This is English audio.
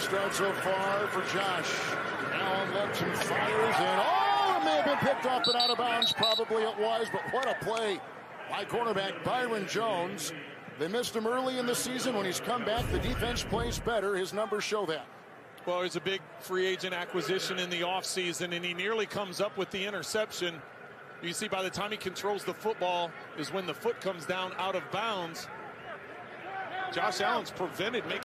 start so far for Josh. Allen looks and fires, and oh, it may have been picked off and out of bounds. Probably it was, but what a play by cornerback Byron Jones. They missed him early in the season. When he's come back, the defense plays better. His numbers show that. Well, he's a big free agent acquisition in the offseason, and he nearly comes up with the interception. You see, by the time he controls the football, is when the foot comes down out of bounds. Josh Allen's prevented making